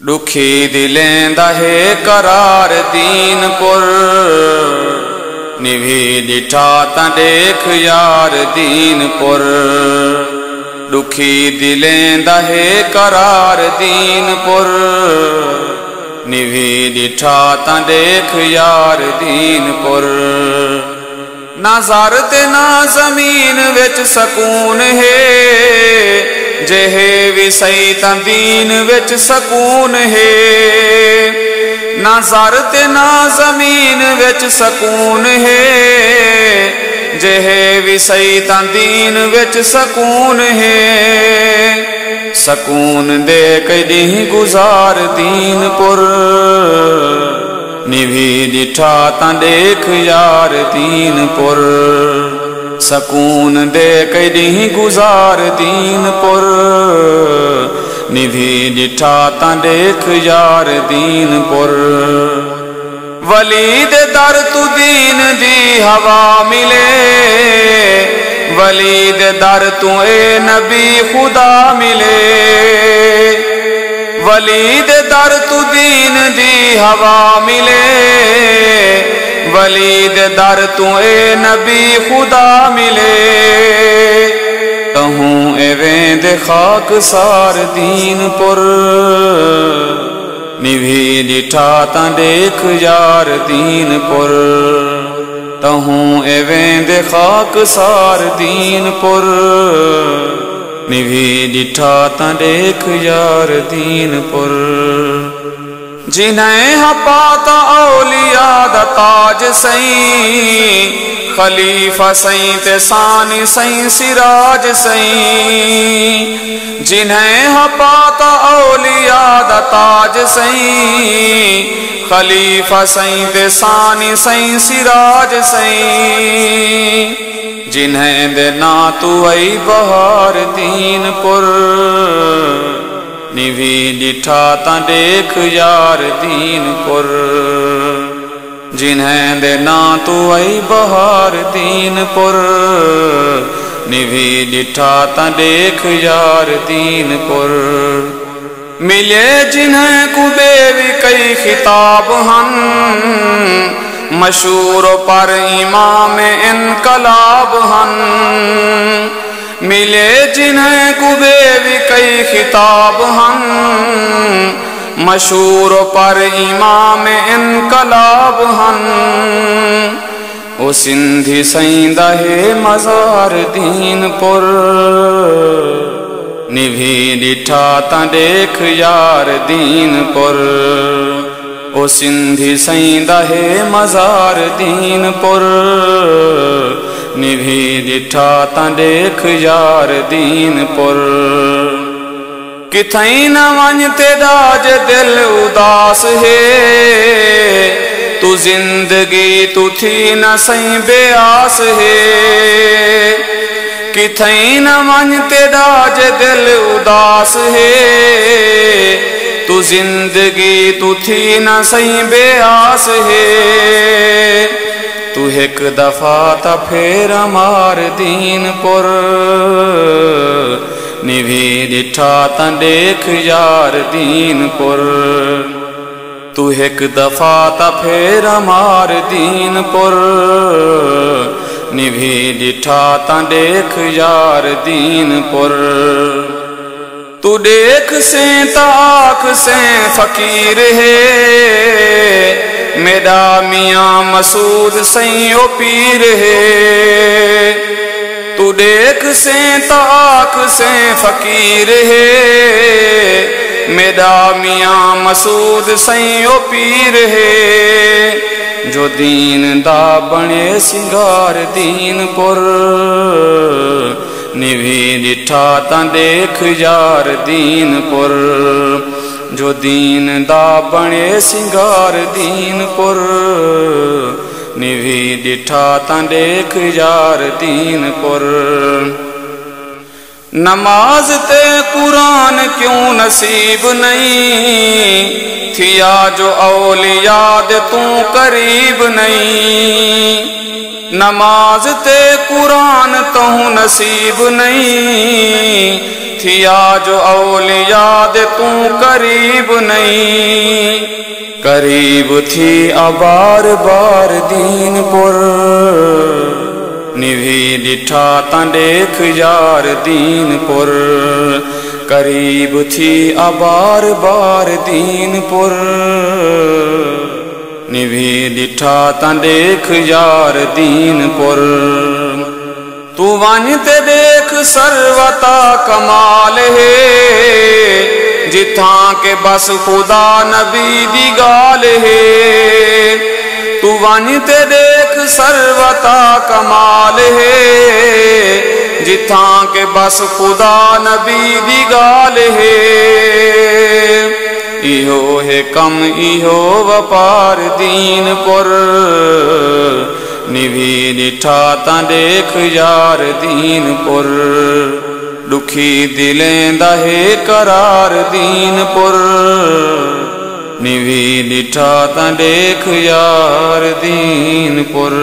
ਦੁਖੀ ਦਿਲੇ ਦਾ ਹੈ ਕਰਾਰ ਦੀਨਪੁਰ ਨਿਭੀ ਡਿਠਾ ਤਾਂ ਦੇਖ ਯਾਰ ਦੀਨਪੁਰ ਦੁਖੀ ਦਿਲੇ ਦਾ ਹੈ ਕਰਾਰ ਦੀਨਪੁਰ ਨਿਭੀ ਡਿਠਾ ਤਾਂ ਦੇਖ ਯਾਰ ਦੀਨਪੁਰ ਨਾ ਜ਼ਰ ਤੇ ਨਾ ਜ਼ਮੀਨ ਵਿੱਚ ਸਕੂਨ ਹੈ ਜਿਹੇ ਵੀ ਸਹੀ ਤਾਂ ਦੀਨ ਵਿੱਚ ਸਕੂਨ ਹੈ ਨਾ ਜ਼ਰ ਤੇ ਨਾ ਜ਼ਮੀਨ ਵਿੱਚ ਸਕੂਨ ਹੈ ਜਿਹੇ ਵੀ ਸਹੀ ਤਾਂ ਦੀਨ ਵਿੱਚ ਸਕੂਨ ਹੈ ਸਕੂਨ ਦੇ ਕਦੀ ਗੁਜ਼ਾਰ ਦੀਨਪੁਰ ਨਿਭੀ ਡਿਠਾ ਤਾਂ ਦੇਖ ਯਾਰ सकून दे कहीं गुजार दीन पुर निधि जिठा ता देख यार दीन पुर वली दे दर तू दीन दी हवा मिले। वली दे दर तू ए नबी खुदा मिले। वली दे दर तू दीन दी हवा मिले। दे दर तू ए नबी खुदा मिले। कहूँ एवें खाक सार दीन पुर। निभी डिठा ता देख यार दीन पुर। तहूँ एवें खाक सार दीन पुर। निभी डिठा ता देख यार दीन पुर। जिन्हें हपाता औलिया दा ताज सई, खलीफा सई ते सानी सई सिराज सई। जिन्हें हपाता औलिया दा ताज सई, खलीफा सई ते सानी सई सिराज सई। जिन्हें दे ना तू आई बहार दीनपुर निभी डिठा ता देख यार दीन पुर। जिन्हें देना तू आई बहार दीनपुर निभी डिठा ता देख यार दीन पुर। मिले जिन्हें कुबे भी कई खिताब हन। मशहूर पर इमाम इनकलाब हन। मिले जिन्हें कुबे भी कई खिताब हम। मशहूर पर इमाम इनकलाब हम। ओ सिंधी सईंदा है मज़ार दीनपुर। निभी डिठा ता देख यार दीनपुर। ओ सिंधी सईंदा है मज़ार दीनपुर। निभी डिठा ता देख यार दीनपुर। किथई न वञ ते ॾाज दिल उदास है। तू ज़िंदगी तू थी न सही बेआस है। किथई न वञ ते ॾाज दिल उदास है। तू ज़िंदगी तू थी न सही बेआस है। तू एक दफ़ा त फेर मार दीनपुर। निभी डिठा त देख यार दीनपुर। तू एक दफ़ा त फेर मार दीनपुर। निभी डिठा त देख यार दीनपुर। तू देख से ताख से फकीर है। मेरा मियाँ मसूद सैयो पीर है। तू देख से ताक से फकीर है। मेरा मियाँ मसूद सैयो पीर है। जो दीन दा बने सिंगार दीन पुर निभी डिठा ता देख यार दीनपुर। जो दीन दा बने सिंगार दीनपुर निभी डिठा ता देख यार दीनपुर नमाज ते कुरान क्यों नसीब नहीं? थिया जो औलियाद तू करीब नमाज ते कुरान तहूं नसीब नहीं थिया जो औलियाद तू करीब नहीं। करीब थी अबार बार दीन पुर निभी डिठा ता देख यार दीन पुर करीब थी अबार बार दीन पुर निभी डिठा तेख यार दीन पुर तू वन ते देख सर्वता कमाल है जिथा के बस खुदा नबी दी गाल है। तू वन ते देख सर्वता कमाल है जिथा के बस खुदा नबी दी गाल है। इहो है कम, इहो वपार दीन पुर। निभी निठा ता देख यार दीन पुर दुखी दिलेंदा है करार दीन पुर निभी ॾिठा ता देख यार दीन पुर